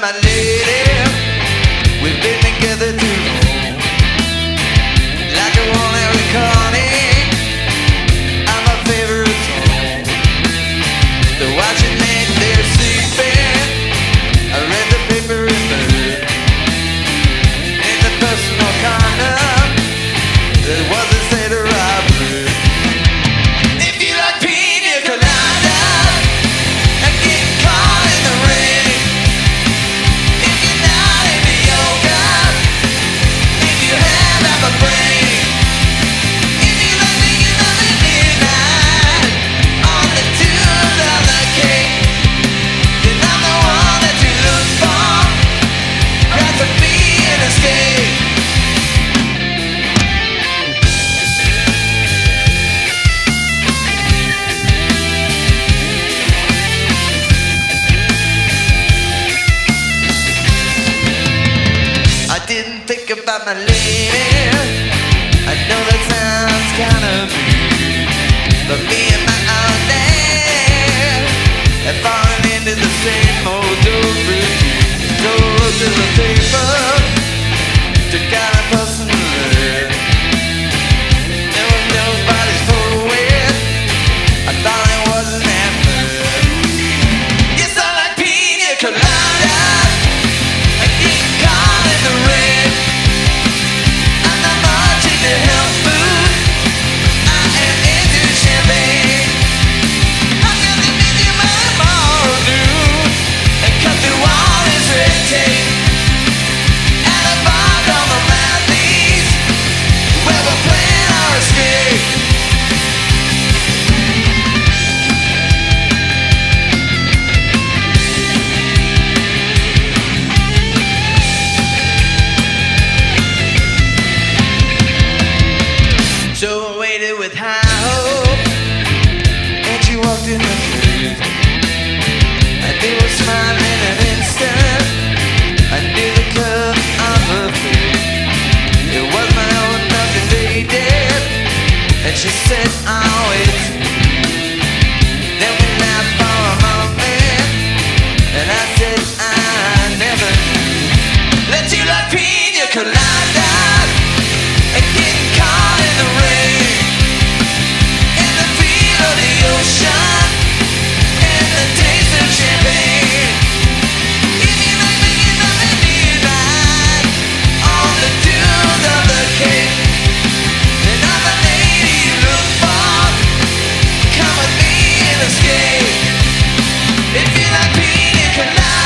my lips. about my lady I know the time's kinda But me and my old lady Have fallen into the same old door routine. Door to the paper in the If you like being it tonight